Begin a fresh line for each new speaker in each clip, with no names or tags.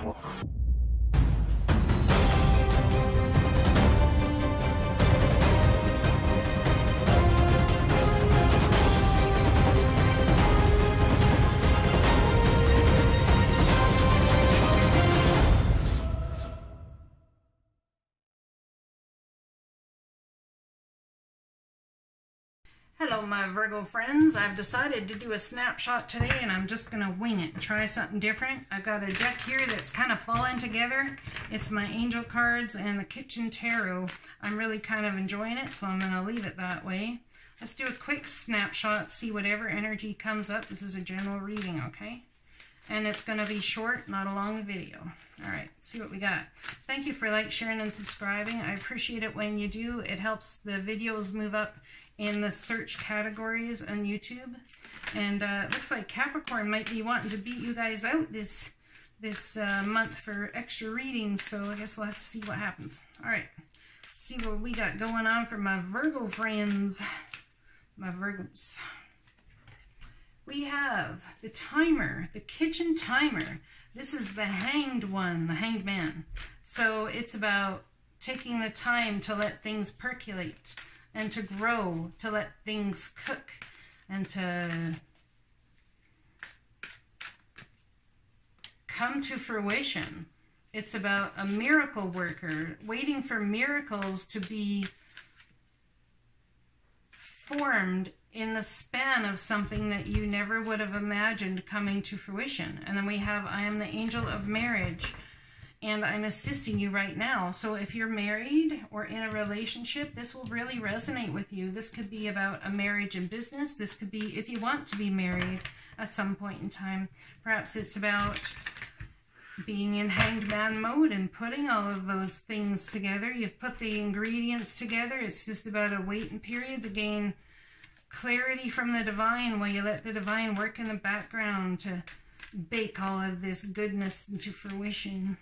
フッ。Hello my Virgo friends, I've decided to do a snapshot today and I'm just going to wing it, try something different. I've got a deck here that's kind of falling together. It's my angel cards and the kitchen tarot. I'm really kind of enjoying it so I'm going to leave it that way. Let's do a quick snapshot, see whatever energy comes up. This is a general reading, okay? And it's going to be short, not a long video. All right, see what we got. Thank you for like, sharing, and subscribing. I appreciate it when you do. It helps the videos move up in the search categories on YouTube. And uh, it looks like Capricorn might be wanting to beat you guys out this this uh, month for extra readings, so I guess we'll have to see what happens. All right, see what we got going on for my Virgo friends, my Virgos. We have the timer, the kitchen timer. This is the hanged one, the hanged man. So it's about taking the time to let things percolate and to grow, to let things cook, and to come to fruition. It's about a miracle worker waiting for miracles to be formed in the span of something that you never would have imagined coming to fruition. And then we have I am the angel of marriage and I'm assisting you right now. So if you're married or in a relationship, this will really resonate with you. This could be about a marriage and business. This could be if you want to be married at some point in time. Perhaps it's about being in hanged man mode and putting all of those things together. You've put the ingredients together. It's just about a waiting period to gain clarity from the divine while you let the divine work in the background to bake all of this goodness into fruition.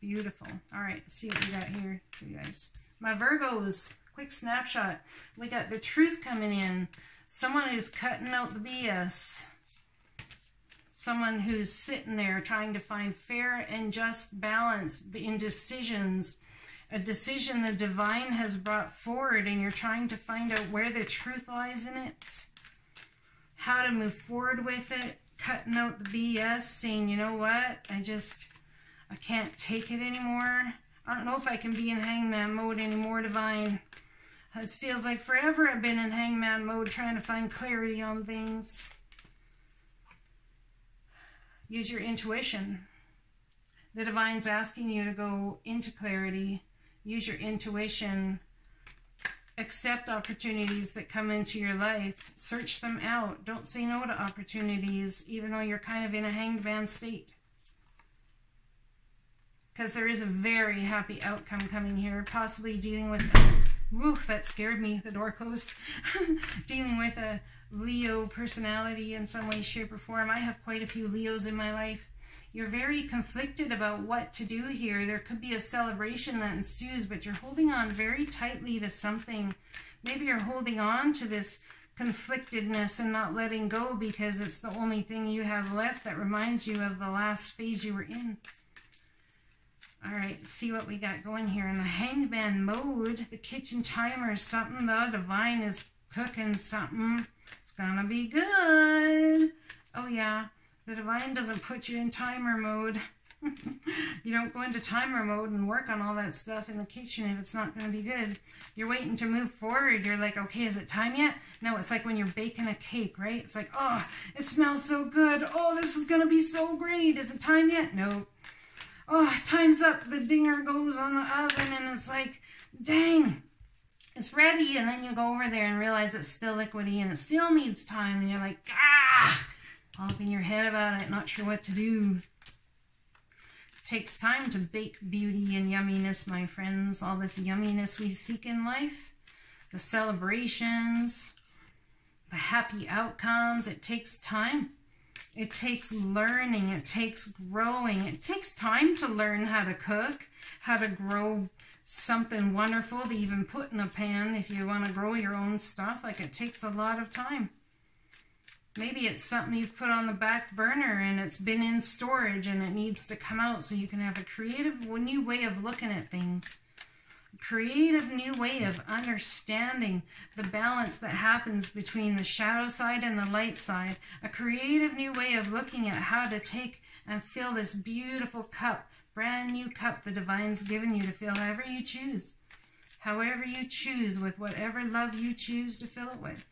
Beautiful. All right, see what we got here for you guys. My Virgos, quick snapshot. We got the truth coming in. Someone who's cutting out the BS. Someone who's sitting there trying to find fair and just balance in decisions. A decision the divine has brought forward and you're trying to find out where the truth lies in it. How to move forward with it. Cutting out the BS, saying, you know what, I just I can't take it anymore. I don't know if I can be in hangman mode anymore, Divine. It feels like forever I've been in hangman mode trying to find clarity on things. Use your intuition. The Divine's asking you to go into clarity. Use your intuition. Accept opportunities that come into your life. Search them out. Don't say no to opportunities, even though you're kind of in a hanged man state because there is a very happy outcome coming here, possibly dealing with, woof, that scared me, the door closed, dealing with a Leo personality in some way, shape, or form. I have quite a few Leos in my life. You're very conflicted about what to do here. There could be a celebration that ensues, but you're holding on very tightly to something. Maybe you're holding on to this conflictedness and not letting go because it's the only thing you have left that reminds you of the last phase you were in. All right, see what we got going here. In the hangman mode, the kitchen timer is something. The divine is cooking something. It's gonna be good. Oh yeah, the divine doesn't put you in timer mode. you don't go into timer mode and work on all that stuff in the kitchen if it's not going to be good. You're waiting to move forward. You're like, okay, is it time yet? No, it's like when you're baking a cake, right? It's like, oh, it smells so good. Oh, this is going to be so great. Is it time yet? No oh, time's up. The dinger goes on the oven and it's like, dang, it's ready. And then you go over there and realize it's still liquidy and it still needs time. And you're like, ah, all up in your head about it, not sure what to do. It takes time to bake beauty and yumminess, my friends. All this yumminess we seek in life, the celebrations, the happy outcomes. It takes time. It takes learning, it takes growing, it takes time to learn how to cook, how to grow something wonderful to even put in a pan if you want to grow your own stuff. Like it takes a lot of time. Maybe it's something you've put on the back burner and it's been in storage and it needs to come out so you can have a creative new way of looking at things. A creative new way of understanding the balance that happens between the shadow side and the light side. A creative new way of looking at how to take and fill this beautiful cup, brand new cup the divine's given you to fill however you choose. However you choose, with whatever love you choose to fill it with.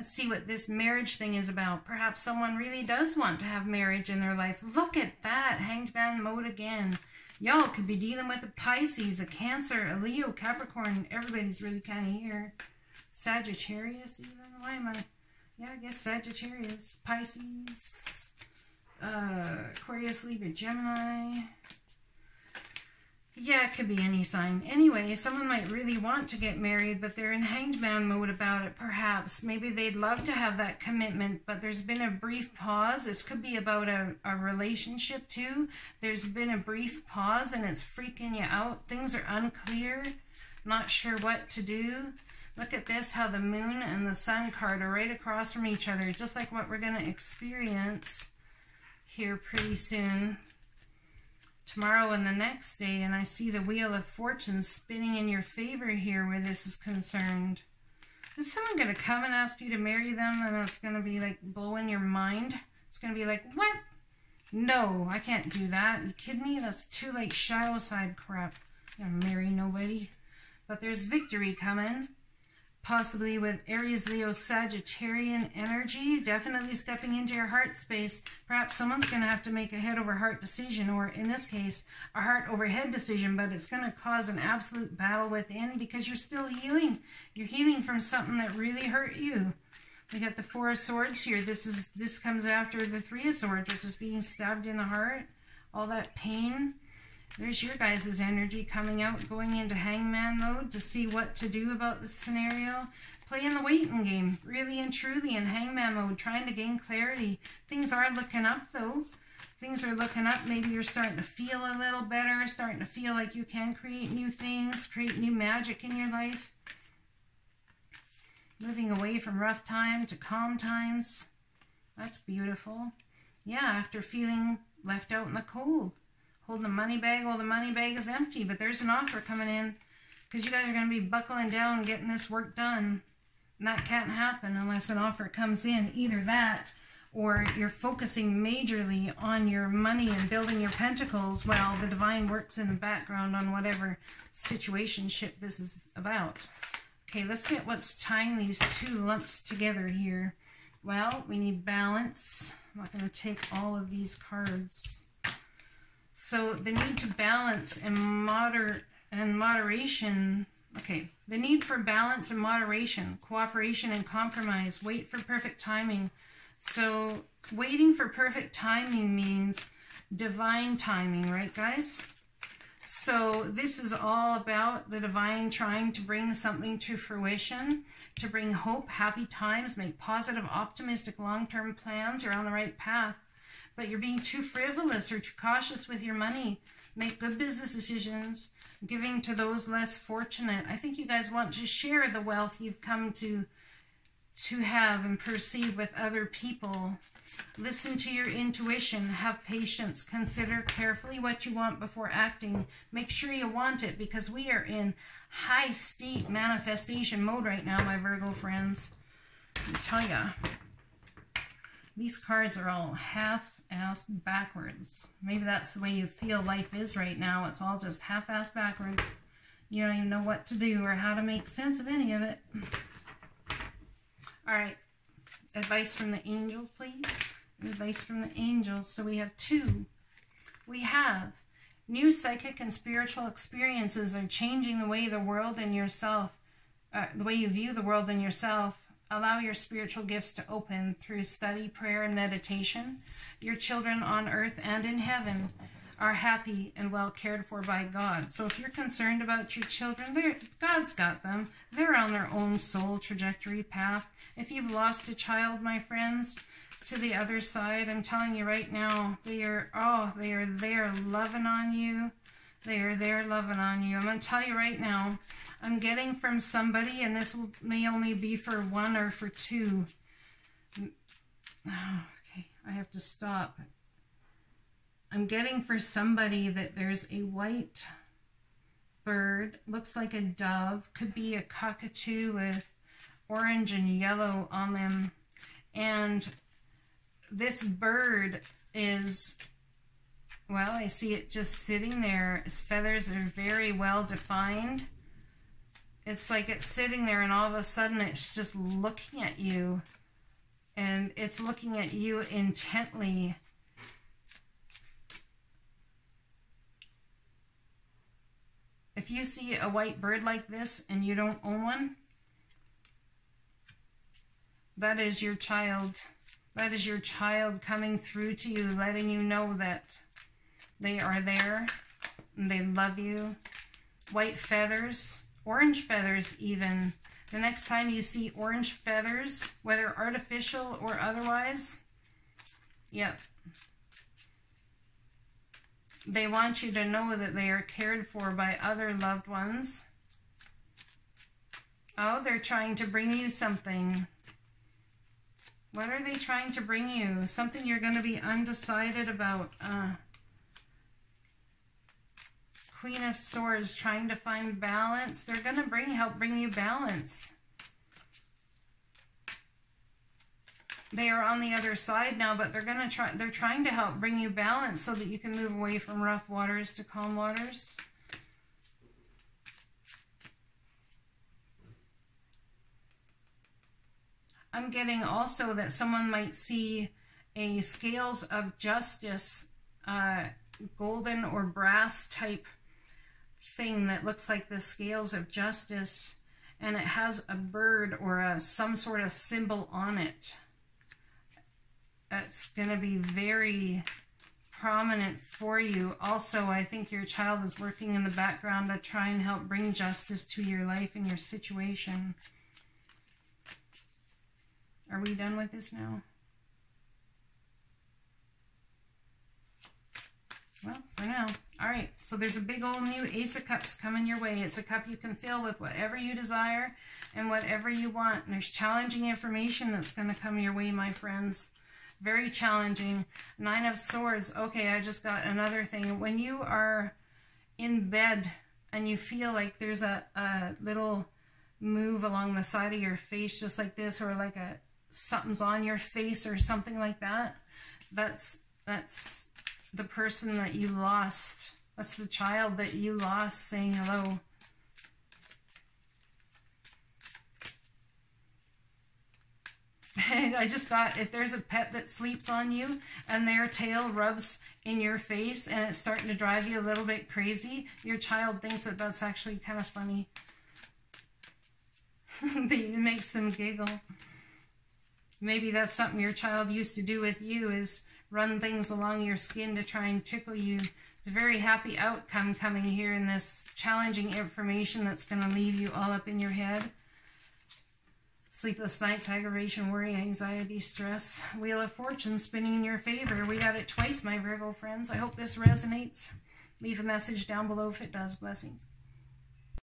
Let's see what this marriage thing is about. Perhaps someone really does want to have marriage in their life. Look at that, hanged man mode again. Y'all could be dealing with a Pisces, a Cancer, a Leo, Capricorn. Everybody's really kind of here. Sagittarius even. Why am I? Yeah, I guess Sagittarius, Pisces, uh, Aquarius, Libra, Gemini. Yeah, it could be any sign. Anyway, someone might really want to get married, but they're in hanged man mode about it, perhaps. Maybe they'd love to have that commitment, but there's been a brief pause. This could be about a, a relationship, too. There's been a brief pause, and it's freaking you out. Things are unclear, not sure what to do. Look at this, how the moon and the sun card are right across from each other, just like what we're going to experience here pretty soon tomorrow and the next day, and I see the Wheel of Fortune spinning in your favor here where this is concerned. Is someone going to come and ask you to marry them and it's going to be like blowing your mind? It's going to be like, what? No, I can't do that. You kidding me? That's too late shadow side crap. I'm going to marry nobody. But there's victory coming possibly with Aries, Leo, Sagittarian energy, definitely stepping into your heart space. Perhaps someone's going to have to make a head over heart decision, or in this case, a heart over head decision, but it's going to cause an absolute battle within because you're still healing. You're healing from something that really hurt you. We got the Four of Swords here. This is this comes after the Three of Swords, which is being stabbed in the heart. All that pain. There's your guys' energy coming out, going into hangman mode to see what to do about this scenario. Playing the waiting game, really and truly in hangman mode, trying to gain clarity. Things are looking up though. Things are looking up. Maybe you're starting to feel a little better, starting to feel like you can create new things, create new magic in your life. Moving away from rough time to calm times. That's beautiful. Yeah, after feeling left out in the cold holding a money bag. Well, the money bag is empty, but there's an offer coming in because you guys are going to be buckling down getting this work done. And that can't happen unless an offer comes in. Either that or you're focusing majorly on your money and building your pentacles while the divine works in the background on whatever situation ship this is about. Okay, let's get what's tying these two lumps together here. Well, we need balance. I'm not going to take all of these cards. So the need to balance and moder and moderation. Okay, the need for balance and moderation, cooperation and compromise. Wait for perfect timing. So waiting for perfect timing means divine timing, right, guys? So this is all about the divine trying to bring something to fruition, to bring hope, happy times, make positive, optimistic, long-term plans. You're on the right path but you're being too frivolous or too cautious with your money. Make good business decisions, giving to those less fortunate. I think you guys want to share the wealth you've come to to have and perceive with other people. Listen to your intuition. Have patience. Consider carefully what you want before acting. Make sure you want it because we are in high state manifestation mode right now, my Virgo friends. I tell ya, these cards are all half ass backwards. Maybe that's the way you feel life is right now. It's all just half-ass backwards. You don't even know what to do or how to make sense of any of it. All right. Advice from the angels, please. Advice from the angels. So we have two. We have new psychic and spiritual experiences are changing the way the world and yourself, uh, the way you view the world and yourself. Allow your spiritual gifts to open through study, prayer, and meditation. Your children on earth and in heaven are happy and well cared for by God. So if you're concerned about your children, God's got them. They're on their own soul trajectory path. If you've lost a child, my friends, to the other side, I'm telling you right now, they are, oh, they are there loving on you. They are there loving on you. I'm going to tell you right now, I'm getting from somebody, and this may only be for one or for two. Oh, okay, I have to stop. I'm getting for somebody that there's a white bird, looks like a dove, could be a cockatoo with orange and yellow on them. And this bird is, well, I see it just sitting there. Its feathers are very well defined. It's like it's sitting there and all of a sudden it's just looking at you. And it's looking at you intently. If you see a white bird like this and you don't own one, that is your child. That is your child coming through to you, letting you know that they are there and they love you. White feathers, orange feathers even. The next time you see orange feathers, whether artificial or otherwise, yep. They want you to know that they are cared for by other loved ones. Oh, they're trying to bring you something. What are they trying to bring you? Something you're going to be undecided about. Uh, Queen of Swords trying to find balance. They're going to bring help bring you balance. They are on the other side now, but they're going to try they're trying to help bring you balance so that you can move away from rough waters to calm waters. I'm getting also that someone might see a scales of justice, uh, golden or brass type thing that looks like the scales of justice and it has a bird or a, some sort of symbol on it. It's going to be very prominent for you. Also, I think your child is working in the background to try and help bring justice to your life and your situation. Are we done with this now? Well, for now. All right, so there's a big old new Ace of Cups coming your way. It's a cup you can fill with whatever you desire and whatever you want. And there's challenging information that's going to come your way, my friends. Very challenging. Nine of Swords. Okay, I just got another thing. When you are in bed and you feel like there's a, a little move along the side of your face just like this or like a something's on your face or something like that, that's that's the person that you lost. That's the child that you lost saying hello. I just got, if there's a pet that sleeps on you and their tail rubs in your face and it's starting to drive you a little bit crazy, your child thinks that that's actually kind of funny. it makes them giggle. Maybe that's something your child used to do with you is run things along your skin to try and tickle you. It's a very happy outcome coming here in this challenging information that's going to leave you all up in your head. Sleepless nights, aggravation, worry, anxiety, stress. Wheel of Fortune spinning in your favor. We got it twice, my Virgo friends. I hope this resonates. Leave a message down below if it does. Blessings.